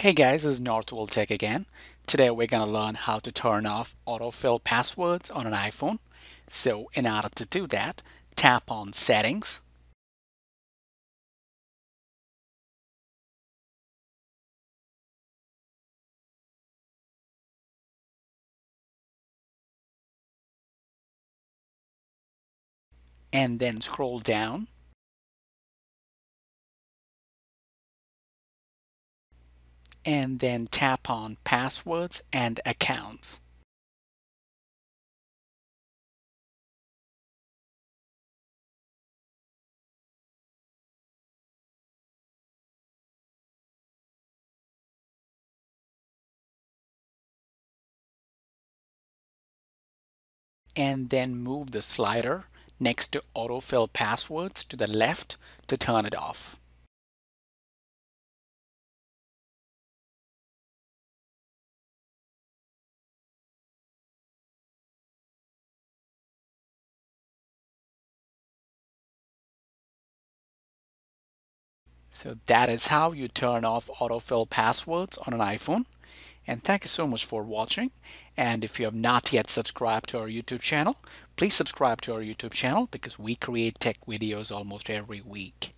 Hey guys, this is Northville Tech again. Today we're going to learn how to turn off autofill passwords on an iPhone. So in order to do that, tap on Settings. And then scroll down and then tap on Passwords and Accounts. and then move the slider next to autofill passwords to the left to turn it off. So that is how you turn off autofill passwords on an iPhone. And thank you so much for watching. And if you have not yet subscribed to our YouTube channel, please subscribe to our YouTube channel because we create tech videos almost every week.